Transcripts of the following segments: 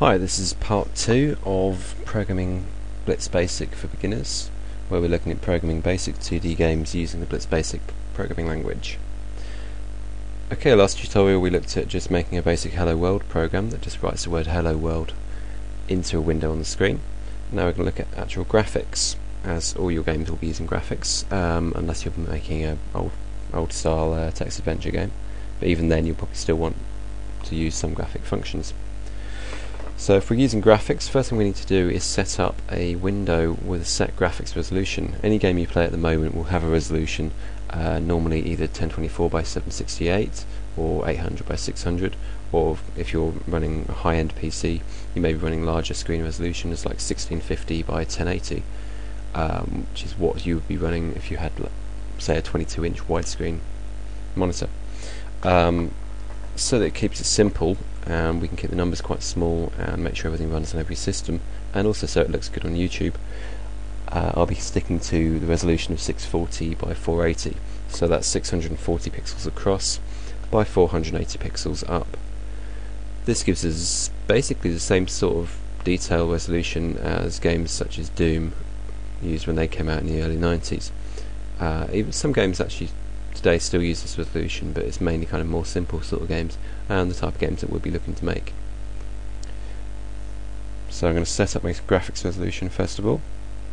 Hi, this is part two of Programming Blitz Basic for Beginners, where we're looking at programming basic 2D games using the Blitz Basic programming language. Okay, last tutorial we looked at just making a basic Hello World program that just writes the word Hello World into a window on the screen. Now we're going to look at actual graphics, as all your games will be using graphics, um, unless you're making an old, old style uh, text adventure game. But even then you'll probably still want to use some graphic functions. So if we're using graphics, first thing we need to do is set up a window with a set graphics resolution. Any game you play at the moment will have a resolution, uh, normally either 1024 by 768 or 800 by 600, or if you're running a high-end PC, you may be running larger screen resolution as like 1650 by 1080, um, which is what you would be running if you had, say, a 22-inch widescreen monitor. Um, so that it keeps it simple and we can keep the numbers quite small and make sure everything runs on every system and also so it looks good on YouTube. Uh, I'll be sticking to the resolution of 640 by 480 so that's 640 pixels across by 480 pixels up. This gives us basically the same sort of detail resolution as games such as Doom used when they came out in the early 90s uh, even some games actually today still use this resolution, but it's mainly kind of more simple sort of games and the type of games that we'll be looking to make. So I'm going to set up my graphics resolution first of all.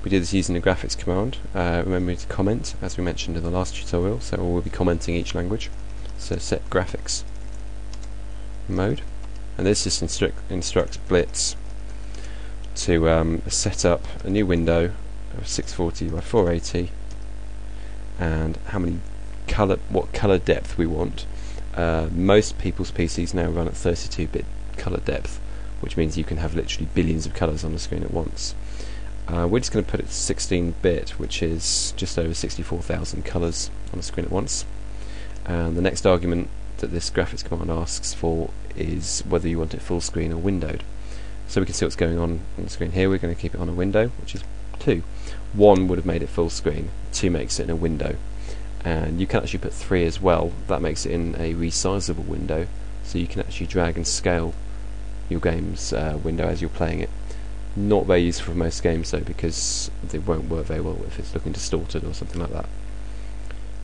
We did this using the graphics command. Uh, remember to comment, as we mentioned in the last tutorial, so we'll be commenting each language. So set graphics mode, and this just instruct, instructs Blitz to um, set up a new window of 640 by 480 and how many color, what color depth we want. Uh, most people's PCs now run at 32-bit color depth, which means you can have literally billions of colors on the screen at once. Uh, we're just going to put it 16-bit, which is just over 64,000 colors on the screen at once. And the next argument that this graphics command asks for is whether you want it full screen or windowed. So we can see what's going on on the screen here. We're going to keep it on a window, which is 2. 1 would have made it full screen, 2 makes it in a window and you can actually put 3 as well. That makes it in a resizable window so you can actually drag and scale your game's uh, window as you're playing it. Not very useful for most games though because they won't work very well if it's looking distorted or something like that.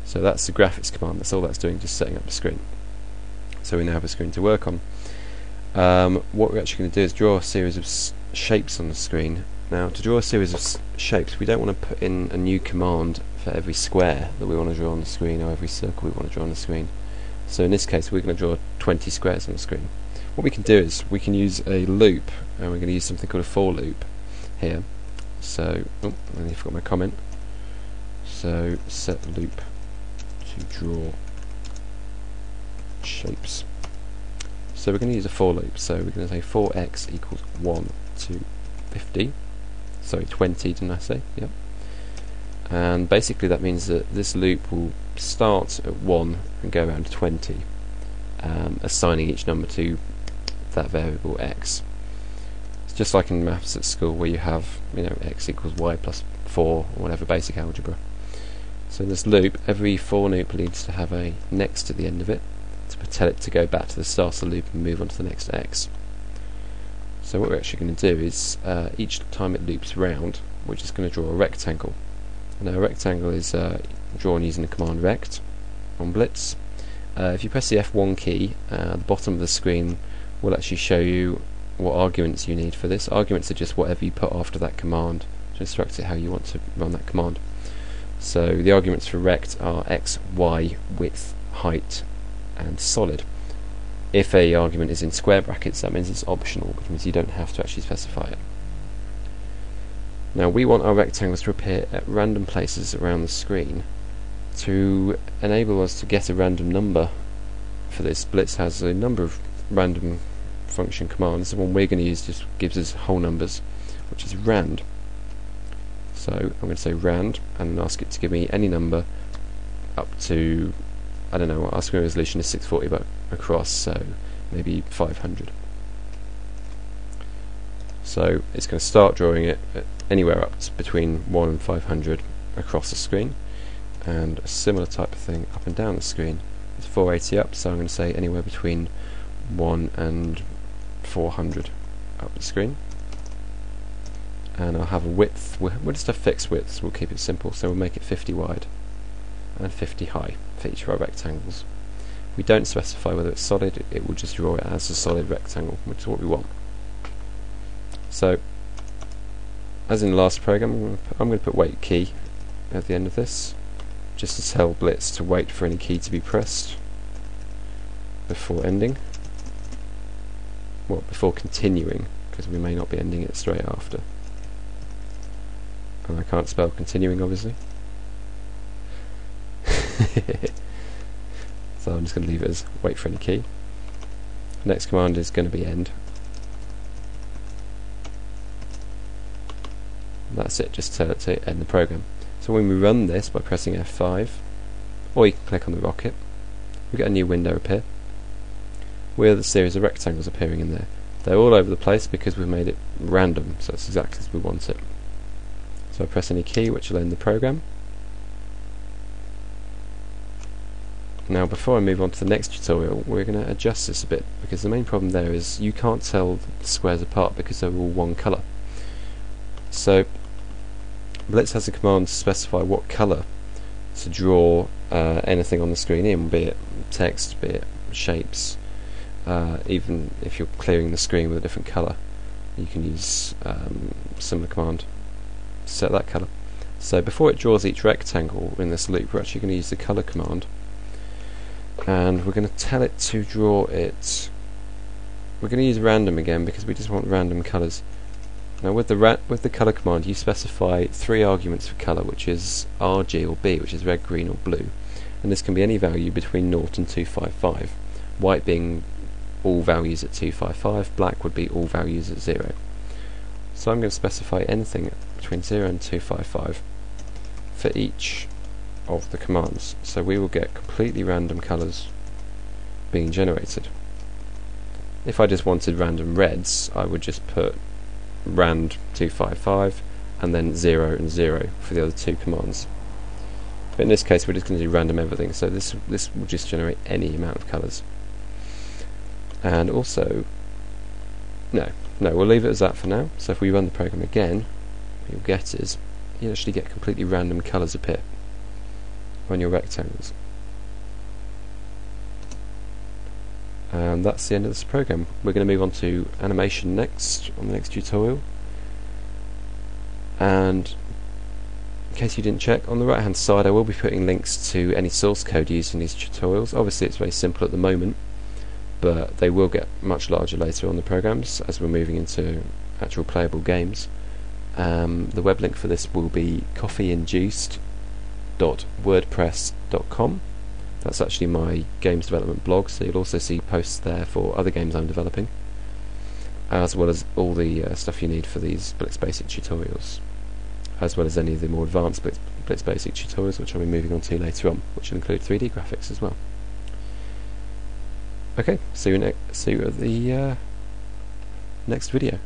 So that's the graphics command. That's all that's doing just setting up the screen. So we now have a screen to work on. Um, what we're actually going to do is draw a series of shapes on the screen. Now to draw a series of shapes we don't want to put in a new command for every square that we want to draw on the screen or every circle we want to draw on the screen. So in this case we're going to draw 20 squares on the screen. What we can do is we can use a loop and we're going to use something called a for loop here. So, oh, I nearly forgot my comment. So set loop to draw shapes. So we're going to use a for loop. So we're going to say for x equals 1 to 50. Sorry, 20 didn't I say? Yep and basically that means that this loop will start at 1 and go around to 20 um, assigning each number to that variable x. It's just like in maths at school where you have you know x equals y plus 4 or whatever basic algebra. So in this loop every for loop needs to have a next at the end of it to tell it to go back to the start of the loop and move on to the next x. So what we're actually going to do is uh, each time it loops round we're just going to draw a rectangle now a rectangle is uh, drawn using the command rect on Blitz. Uh, if you press the F1 key, uh, the bottom of the screen will actually show you what arguments you need for this. Arguments are just whatever you put after that command to instruct it how you want to run that command. So the arguments for rect are x, y, width, height, and solid. If a argument is in square brackets, that means it's optional, which means you don't have to actually specify it. Now we want our rectangles to appear at random places around the screen. To enable us to get a random number for this, Blitz has a number of random function commands. The one we're going to use just gives us whole numbers, which is rand. So I'm going to say rand and ask it to give me any number up to, I don't know, our screen resolution is 640 but across, so maybe 500. So it's going to start drawing it anywhere up between 1 and 500 across the screen and a similar type of thing up and down the screen. It's 480 up so I'm going to say anywhere between 1 and 400 up the screen and I'll have a width, we'll just have fixed widths, we'll keep it simple, so we'll make it 50 wide and 50 high for each of our rectangles. We don't specify whether it's solid, it will just draw it as a solid rectangle, which is what we want. So, as in the last program, I'm going to put wait key at the end of this, just to tell Blitz to wait for any key to be pressed before ending. Well, before continuing, because we may not be ending it straight after. And I can't spell continuing, obviously. so I'm just going to leave it as wait for any key. Next command is going to be end. That's it, just it to end the program. So when we run this by pressing F5, or you can click on the rocket, we get a new window appear with a series of rectangles appearing in there. They're all over the place because we've made it random, so it's exactly as we want it. So I press any key which will end the program. Now before I move on to the next tutorial we're going to adjust this a bit because the main problem there is you can't tell the squares apart because they're all one colour. So Blitz has a command to specify what colour to draw uh, anything on the screen in, be it text, be it shapes, uh, even if you're clearing the screen with a different colour you can use um, similar command to set that colour. So before it draws each rectangle in this loop we're actually going to use the colour command and we're going to tell it to draw it we're going to use random again because we just want random colours now with the with the color command you specify three arguments for color which is RG or B which is red, green or blue and this can be any value between 0 and 255 white being all values at 255 black would be all values at 0 so I'm going to specify anything between 0 and 255 for each of the commands. So we will get completely random colours being generated. If I just wanted random reds, I would just put rand 255 and then 0 and 0 for the other two commands. But in this case we're just going to do random everything, so this this will just generate any amount of colours. And also, no, no, we'll leave it as that for now. So if we run the program again, what you'll get is, you actually get completely random colours appear on your rectangles. And that's the end of this program. We're going to move on to animation next, on the next tutorial. And in case you didn't check, on the right hand side I will be putting links to any source code used in these tutorials. Obviously it's very simple at the moment, but they will get much larger later on the programs as we're moving into actual playable games. Um, the web link for this will be coffeeinduced.wordpress.com. That's actually my games development blog, so you'll also see posts there for other games I'm developing, as well as all the uh, stuff you need for these Blitz Basic tutorials, as well as any of the more advanced Blitz, Blitz Basic tutorials, which I'll be moving on to later on, which will include 3D graphics as well. Okay, see you, ne- see you at the uh, next video.